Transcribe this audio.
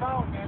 phone, man.